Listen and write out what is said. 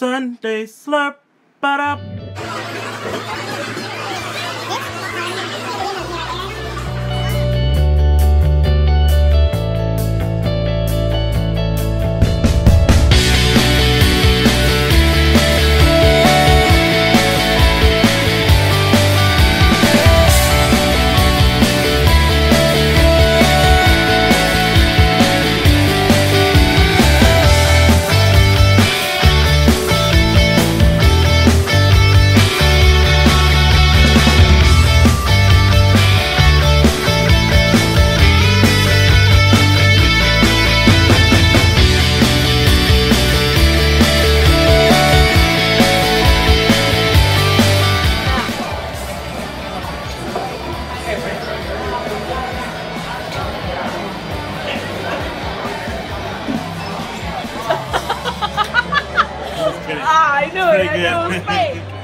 Sunday slurp. Ba-da. Ah, I knew it. I knew it was fake.